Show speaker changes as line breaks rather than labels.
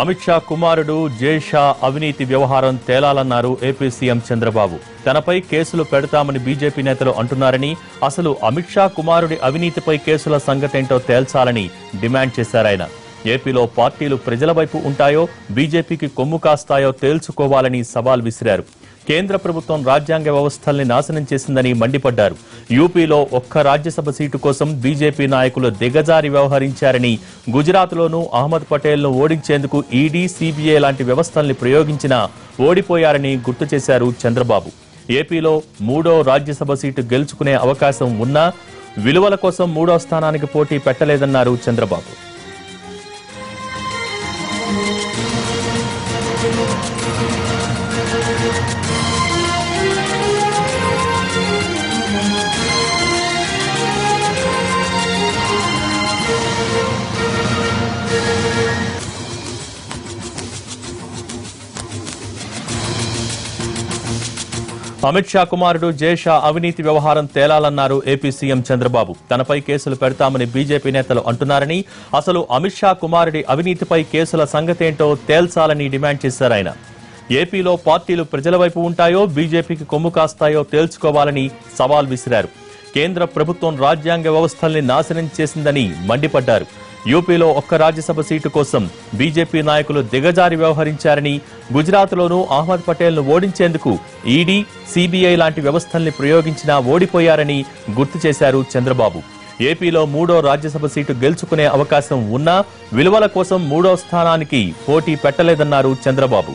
అమిత్ షా కుమారుడు జై షా అవినీతి వ్యవహారం తేలాలన్నారు ఏపీ సీఎం చంద్రబాబు. తనపై కేసులు పెడతామని బీజేపీ నేతలు అంటున్నారని అసలు అమిత్ షా కుమారుడి అవినీతిపై కేసుల సంగతేంటో తేల్చాలని డిమాండ్ చేశారాయన ఏపీలో పార్టీలు ప్రజల వైపు ఉంటాయో బీజేపీకి కొమ్ము కాస్తాయో తేల్చుకోవాలని సవాల్ విసిరారు. కేంద్ర ప్రభుత్వం రాజ్యాంగ వ్యవస్థల్ని నాశనం చేసిందని మండిపడ్డారు. యూపీలో ఒక్క రాజ్యసభ సీటు కోసం బీజేపీ నాయకులు దిగజారి వ్యవహరించారని గుజరాత్లోనూ అహ్మద్ పటేల్ను ఓడించేందుకు ఈడీ సీబీఐ లాంటి వ్యవస్థల్ని ప్రయోగించినా ఓడిపోయారని గుర్తు చేశారు చంద్రబాబు. ఏపీలో మూడో రాజ్యసభ సీటు గెలుచుకునే అవకాశం ఉన్నా విలువల కోసం మూడో స్థానానికి పోటీ పెట్టలేదన్నారు చంద్రబాబు. అమిత్ షా కుమారుడు జై షా అవినీతి వ్యవహారం తేలాలన్నారు ఏపీ సీఎం చంద్రబాబు. తనపై కేసులు పెడతామని బీజేపీ నేతలు అంటున్నారని అసలు అమిత్ షా కుమారుడి అవినీతిపై కేసుల సంగతేంటో తేల్చాలని డిమాండ్ చేశారు ఆయన. ఏపీలో పార్టీలు ప్రజల వైపు ఉంటాయో బీజేపీకి కొమ్ము కాస్తాయో తేల్చుకోవాలని సవాల్ విసిరారు. కేంద్ర ప్రభుత్వం రాజ్యాంగ వ్యవస్థల్ని నాశనం చేసిందని మండిపడ్డారు. యూపీలో ఒక్క రాజ్యసభ సీటు కోసం బీజేపీ నాయకులు దిగజారి వ్యవహరించారని గుజరాత్లోనూ అహ్మద్ పటేల్ను ఓడించేందుకు ఈడీ సీబీఐ లాంటి వ్యవస్థల్ని ప్రయోగించినా ఓడిపోయారని గుర్తు చేశారు చంద్రబాబు. ఏపీలో మూడో రాజ్యసభ సీటు గెలుచుకునే అవకాశం ఉన్నా విలువల కోసం మూడో స్థానానికి పోటీ పెట్టలేదన్నారు చంద్రబాబు.